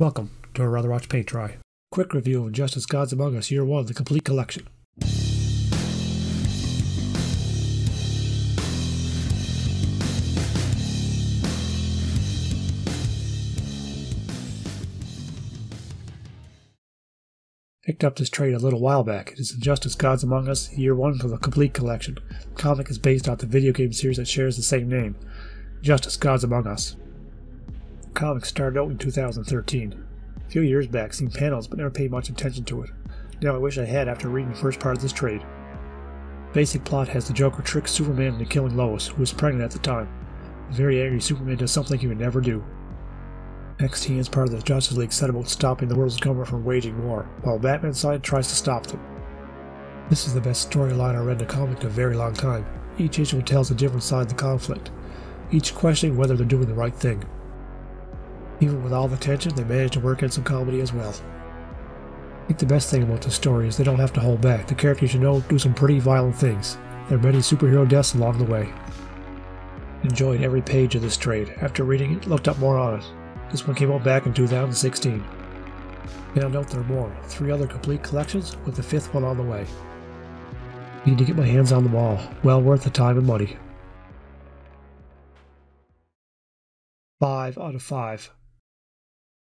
Welcome to I'd Rather Watch Paint Dry. Quick review of Injustice Gods Among Us Year 1, the complete collection. Picked up this trade a little while back. It is Injustice Gods Among Us Year 1 for the complete collection. The comic is based off the video game series that shares the same name, Injustice Gods Among Us. The comic started out in 2013. A few years back, seen panels but never paid much attention to it. Now I wish I had after reading the first part of this trade. Basic plot has the Joker trick Superman into killing Lois, who was pregnant at the time. Very angry Superman does something he would never do. Next, he is part of the Justice League set about stopping the world's government from waging war, while Batman's side tries to stop them. This is the best storyline I read in a comic in a very long time. Each issue tells a different side of the conflict, each questioning whether they're doing the right thing. Even with all the tension, they manage to work in some comedy as well. I think the best thing about this story is they don't have to hold back. The characters you know do some pretty violent things. There are many superhero deaths along the way. Enjoyed every page of this trade. After reading it, looked up more on it. This one came out back in 2016. Found out there are more, three other complete collections, with the fifth one on the way. Need to get my hands on them all. Well worth the time and money. 5 out of 5.